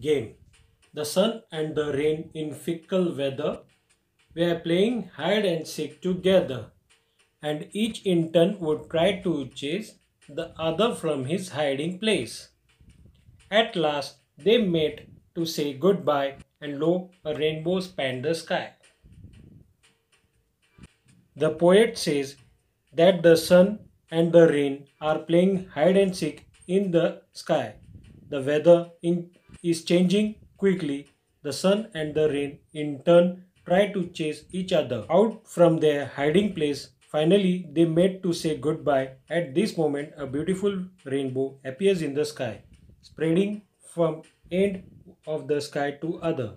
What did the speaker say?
game. The sun and the rain in fickle weather were playing hide and seek together, and each in turn would try to chase the other from his hiding place. At last they met to say goodbye, and lo, a rainbow spanned the sky. The poet says that the sun and the rain are playing hide and seek in the sky. The weather in, is changing quickly. The sun and the rain in turn try to chase each other out from their hiding place. Finally, they met to say goodbye. At this moment, a beautiful rainbow appears in the sky, spreading from end of the sky to other.